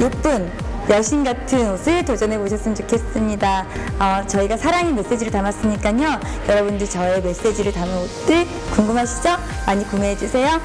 예쁜 여신 같은 옷을 도전해 보셨으면 좋겠습니다. 어, 저희가 사랑의 메시지를 담았으니까요. 여러분들 저의 메시지를 담은 옷들 궁금하시죠? 많이 구매해 주세요.